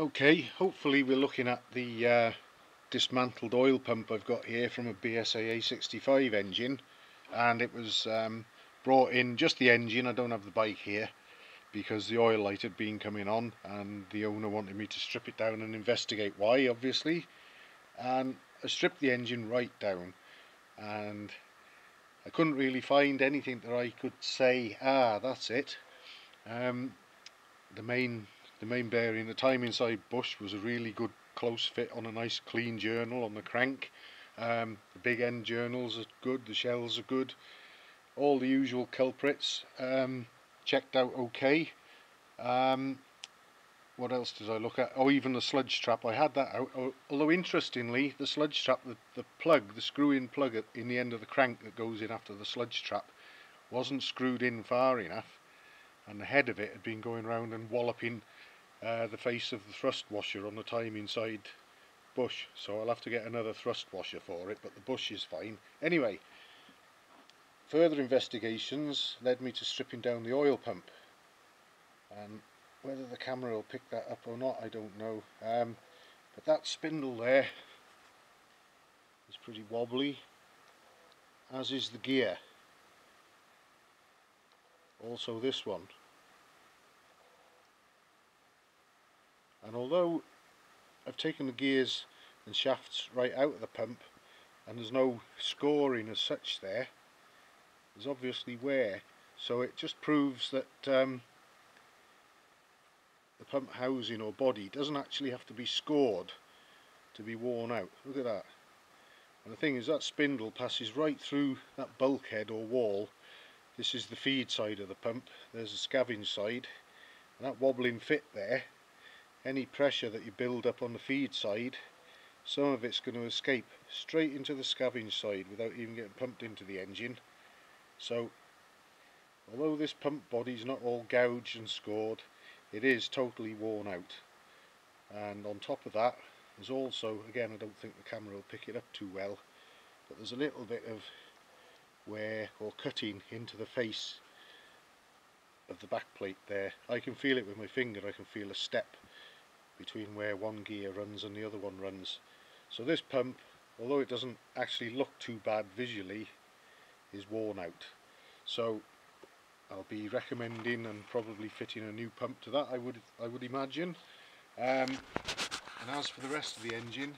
Okay, hopefully we're looking at the uh, dismantled oil pump I've got here from a BSA A65 engine. And it was um, brought in just the engine, I don't have the bike here because the oil light had been coming on and the owner wanted me to strip it down and investigate why obviously. And I stripped the engine right down and I couldn't really find anything that I could say ah that's it. Um, the main the main bearing, the timing side bush was a really good close fit on a nice clean journal on the crank. Um, the big end journals are good, the shells are good. All the usual culprits um, checked out okay. Um, what else did I look at? Oh, even the sludge trap, I had that out. Oh, although interestingly, the sludge trap, the, the plug, the screw-in plug in the end of the crank that goes in after the sludge trap, wasn't screwed in far enough and the head of it had been going round and walloping uh, the face of the thrust washer on the timing side bush. So I'll have to get another thrust washer for it but the bush is fine. Anyway further investigations led me to stripping down the oil pump. And whether the camera will pick that up or not I don't know. Um, but that spindle there is pretty wobbly as is the gear. Also this one and although I've taken the gears and shafts right out of the pump and there's no scoring as such there there's obviously wear. So it just proves that um, the pump housing or body doesn't actually have to be scored to be worn out. Look at that. And the thing is that spindle passes right through that bulkhead or wall. This is the feed side of the pump. There's the scavenge side. And that wobbling fit there any pressure that you build up on the feed side some of it's going to escape straight into the scavenge side without even getting pumped into the engine. So although this pump body is not all gouged and scored it is totally worn out. And on top of that there's also again I don't think the camera will pick it up too well but there's a little bit of wear or cutting into the face of the back plate there. I can feel it with my finger I can feel a step between where one gear runs and the other one runs. So this pump, although it doesn't actually look too bad visually, is worn out. So I'll be recommending and probably fitting a new pump to that I would I would imagine. Um, and as for the rest of the engine,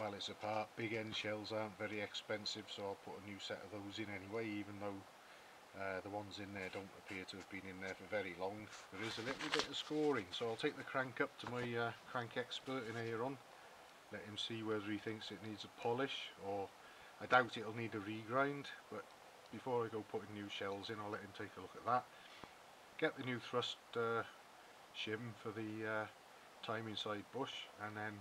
well it's apart big end shells aren't very expensive so I'll put a new set of those in anyway even though uh, the ones in there don't appear to have been in there for very long. There is a little bit of scoring, so I'll take the crank up to my uh, crank expert in Aeron, let him see whether he thinks it needs a polish, or I doubt it'll need a regrind, but before I go putting new shells in, I'll let him take a look at that. Get the new thrust uh, shim for the uh, timing side bush, and then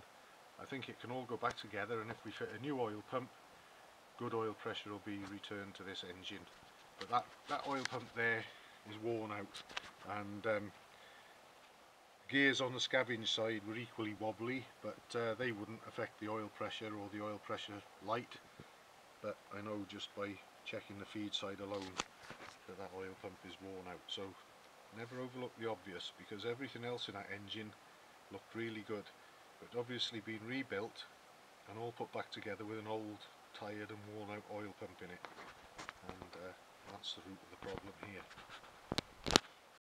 I think it can all go back together, and if we fit a new oil pump, good oil pressure will be returned to this engine but that, that oil pump there is worn out and um, gears on the scavenge side were equally wobbly but uh, they wouldn't affect the oil pressure or the oil pressure light. But I know just by checking the feed side alone that that oil pump is worn out. So never overlook the obvious because everything else in that engine looked really good but obviously been rebuilt and all put back together with an old tired and worn out oil pump in it. And uh, that's the root of the problem here.